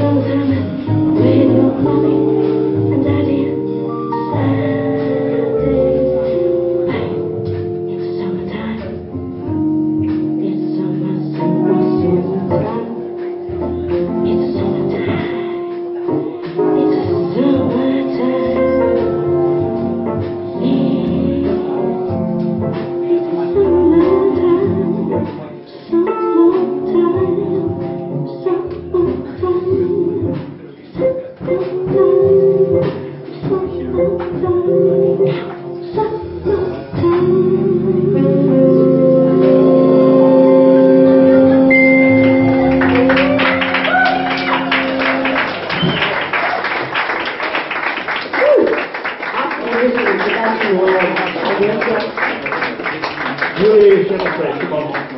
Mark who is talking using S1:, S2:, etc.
S1: sometimes
S2: Юрий Алексеевич,